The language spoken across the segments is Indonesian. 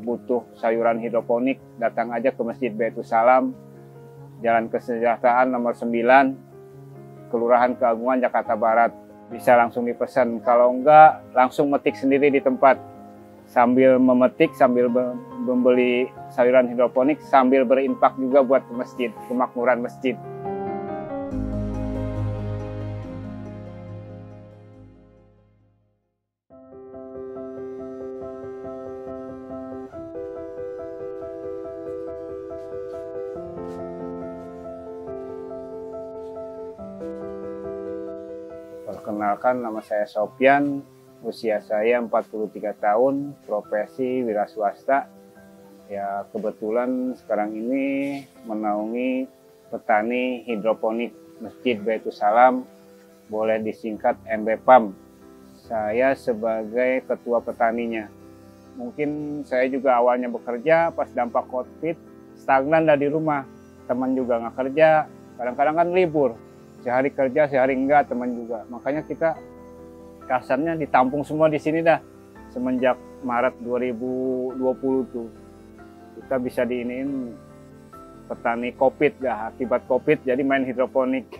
butuh sayuran hidroponik datang aja ke Masjid Baitul Salam Jalan Kesejahteraan nomor 9 Kelurahan Keagungan Jakarta Barat. Bisa langsung dipesan. Kalau enggak langsung metik sendiri di tempat. Sambil memetik sambil membeli sayuran hidroponik sambil berinfak juga buat ke masjid kemakmuran masjid Perkenalkan nama saya Sopian, usia saya 43 tahun, profesi wira swasta. Ya kebetulan sekarang ini menaungi petani hidroponik Masjid Baitul Salam, boleh disingkat MBPAM. Saya sebagai ketua petaninya. Mungkin saya juga awalnya bekerja pas dampak COVID, stagnan dari rumah. Teman juga nggak kerja, kadang-kadang kan libur sehari kerja sehari enggak teman juga. Makanya kita kasarnya ditampung semua di sini dah. Semenjak Maret 2020 tuh kita bisa diinin petani covid ya akibat covid jadi main hidroponik.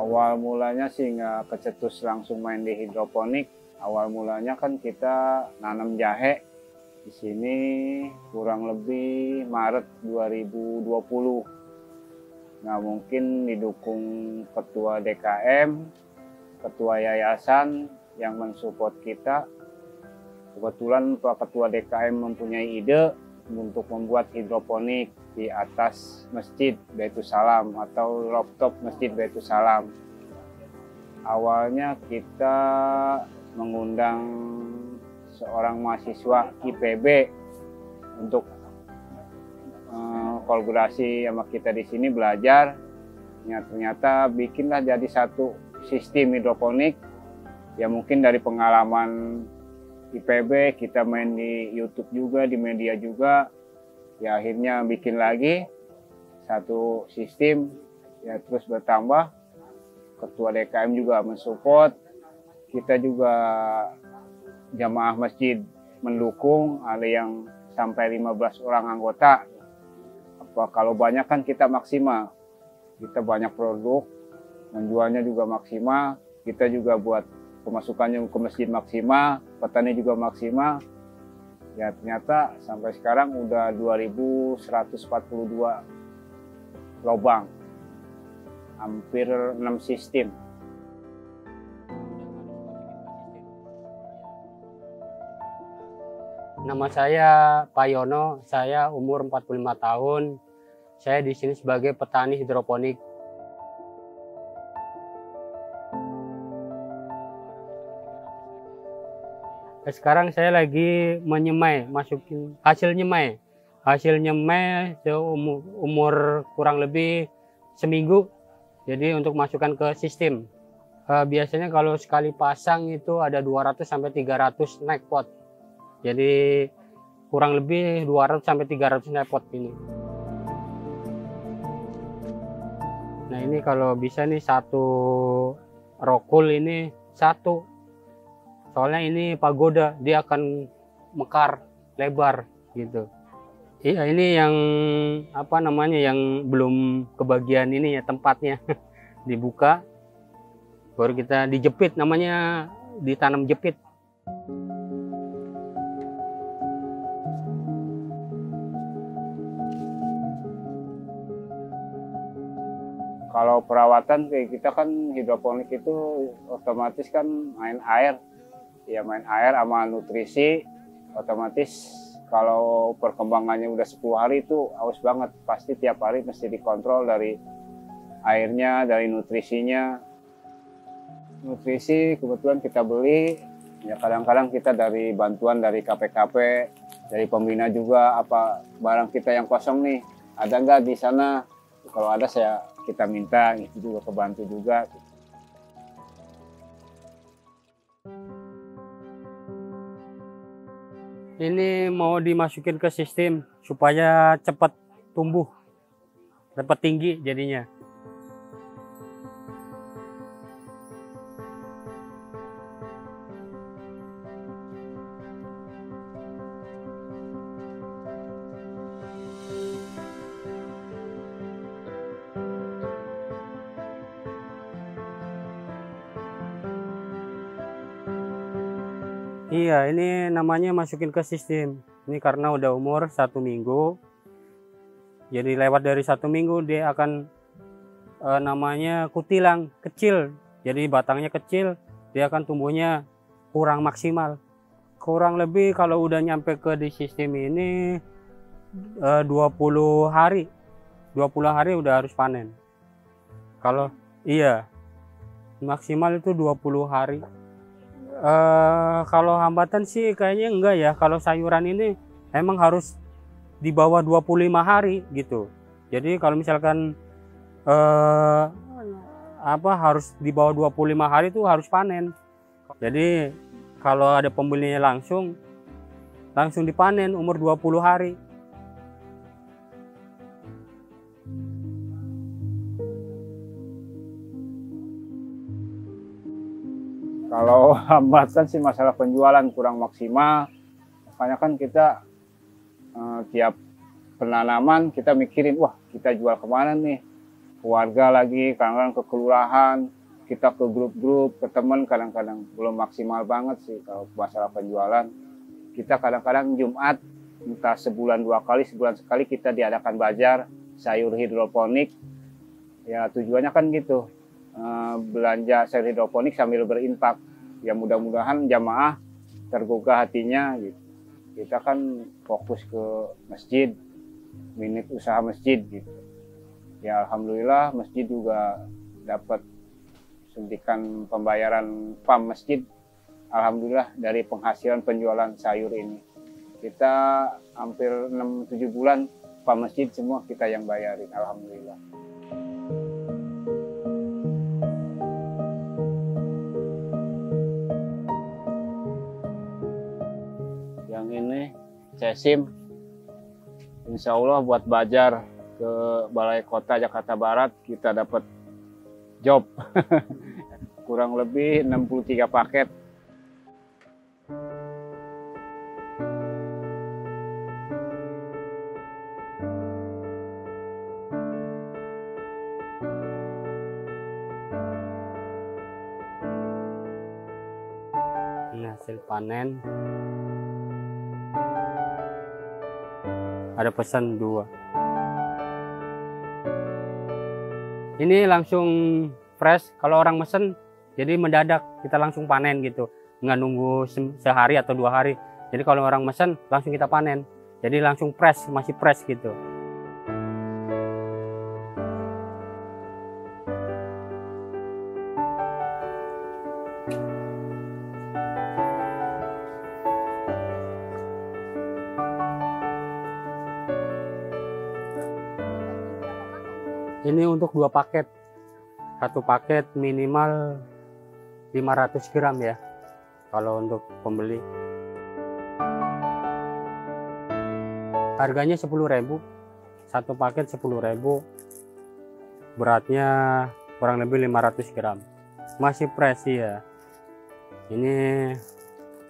Awal mulanya sih nggak kecetus langsung main di hidroponik. Awal mulanya kan kita nanam jahe di sini kurang lebih Maret 2020. Nah mungkin didukung ketua DKM, ketua yayasan yang mensupport kita. Kebetulan Pak Ketua DKM mempunyai ide untuk membuat hidroponik di atas Masjid Baitul Salam atau rooftop Masjid Baitul Salam. Awalnya kita mengundang seorang mahasiswa IPB untuk uh, kolaborasi sama kita di sini belajar. Ya, ternyata bikinlah jadi satu sistem hidroponik. Ya mungkin dari pengalaman IPB kita main di YouTube juga di media juga. Ya akhirnya bikin lagi satu sistem. Ya terus bertambah. Ketua DKM juga mensupport. Kita juga jamaah masjid mendukung, ada yang sampai 15 orang anggota. Apa kalau banyak kan kita maksimal. Kita banyak produk, menjualnya juga maksimal, kita juga buat pemasukannya ke masjid maksimal, petani juga maksimal. Ya ternyata sampai sekarang udah 2142 lobang. Hampir 6 sistem. Nama saya Pak Yono, saya umur 45 tahun. Saya di sini sebagai petani hidroponik. Sekarang saya lagi menyemai, masukin hasil nyemai. Hasil nyemai umur, umur kurang lebih seminggu. Jadi untuk masukkan ke sistem. Biasanya kalau sekali pasang itu ada 200 sampai 300 naik pot jadi kurang lebih 200 sampai 300 nepot ini. Nah ini kalau bisa nih satu rokul ini satu. Soalnya ini pagoda dia akan mekar lebar gitu. Iya ini yang apa namanya yang belum kebagian ini ya tempatnya dibuka baru kita dijepit namanya ditanam jepit. Perawatan kayak kita kan hidroponik itu otomatis kan main air. Ya main air sama nutrisi otomatis kalau perkembangannya udah 10 hari itu haus banget. Pasti tiap hari mesti dikontrol dari airnya dari nutrisinya. Nutrisi kebetulan kita beli. Ya kadang-kadang kita dari bantuan dari KPKP dari pembina juga apa barang kita yang kosong nih. Ada nggak di sana? Kalau ada saya kita minta itu juga kebantu juga. Ini mau dimasukin ke sistem supaya cepat tumbuh cepat tinggi jadinya Iya, ini namanya masukin ke sistem. Ini karena udah umur satu minggu. Jadi lewat dari satu minggu dia akan eh, namanya kutilang kecil. Jadi batangnya kecil, dia akan tumbuhnya kurang maksimal. Kurang lebih kalau udah nyampe ke di sistem ini eh, 20 hari. 20 hari udah harus panen. Kalau iya maksimal itu 20 hari. Eh kalau hambatan sih kayaknya enggak ya. Kalau sayuran ini emang harus di bawah 25 hari gitu. Jadi kalau misalkan eh apa harus di bawah 25 hari itu harus panen. Jadi kalau ada pembelinya langsung langsung dipanen umur 20 hari. Kalau hambatan sih masalah penjualan kurang maksimal. Makanya kan kita eh, tiap penanaman kita mikirin, wah kita jual ke mana nih? Keluarga lagi, kadang-kadang ke kelurahan, kita ke grup-grup, ke teman kadang-kadang belum maksimal banget sih kalau masalah penjualan. Kita kadang-kadang Jumat, entah sebulan dua kali, sebulan sekali kita diadakan bazar sayur hidroponik. Ya tujuannya kan gitu, eh, belanja sayur hidroponik sambil berinfak. Ya mudah-mudahan jamaah tergugah hatinya gitu. Kita kan fokus ke masjid, minit usaha masjid gitu. Ya alhamdulillah masjid juga dapat suntikan pembayaran PAM masjid. Alhamdulillah dari penghasilan penjualan sayur ini. Kita hampir 6-7 bulan PAM masjid semua kita yang bayarin. Alhamdulillah. Cesim. Insya Allah buat bajar ke Balai Kota Jakarta Barat kita dapat job. Kurang lebih 63 paket. Hasil panen. Ada pesan dua. Ini langsung fresh. Kalau orang mesen, jadi mendadak kita langsung panen gitu. Nggak nunggu se- sehari atau dua hari. Jadi kalau orang mesen, langsung kita panen. Jadi langsung fresh, masih fresh gitu. Untuk dua paket. Satu paket minimal 500 gram ya. Kalau untuk pembeli. Harganya 10.000. Satu paket 10.000. Beratnya kurang lebih 500 gram. Masih fresh ya. Ini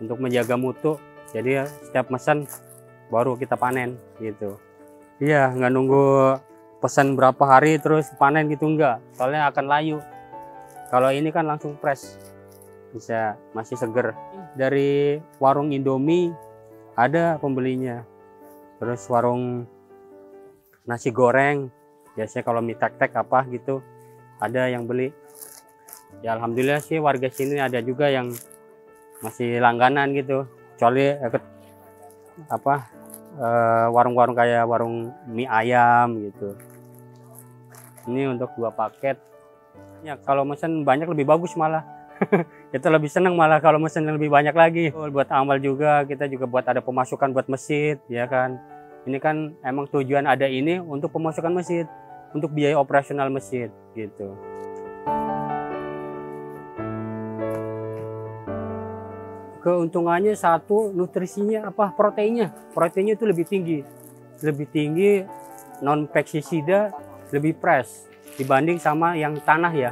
untuk menjaga mutu. Jadi setiap pesan baru kita panen gitu. Iya, nggak nunggu pesan berapa hari terus panen gitu enggak. Soalnya akan layu. Kalau ini kan langsung fresh. Bisa masih seger. Dari warung Indomie ada pembelinya. Terus warung nasi goreng biasanya kalau mie tek-tek apa gitu ada yang beli. Ya alhamdulillah sih warga sini ada juga yang masih langganan gitu. Kecuali eh, apa eh, warung-warung kayak warung mie ayam gitu ini untuk dua paket. Ya kalau mesen banyak lebih bagus malah. Kita lebih senang malah kalau mesen yang lebih banyak lagi. Buat amal juga kita juga buat ada pemasukan buat masjid ya kan? Ini kan emang tujuan ada ini untuk pemasukan masjid untuk biaya operasional masjid gitu. Keuntungannya satu nutrisinya apa? Proteinnya. Proteinnya itu lebih tinggi. Lebih tinggi non pestisida lebih fresh dibanding sama yang tanah ya.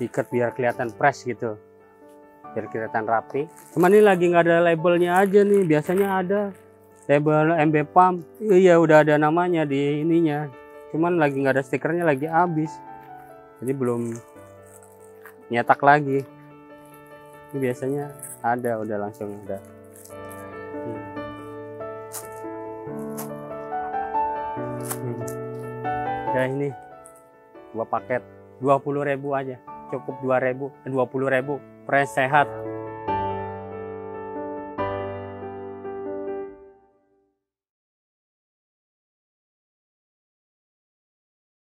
Diikat biar kelihatan fresh gitu. Biar kelihatan rapi. Cuman ini lagi nggak ada labelnya aja nih. Biasanya ada label MB Pump. Iya udah ada namanya di ininya. Cuman lagi nggak ada stikernya lagi habis. Jadi belum nyetak lagi biasanya ada udah langsung ada Hmm. Hmm. ya ini dua paket 20.000 aja cukup 2000 20.000 fresh sehat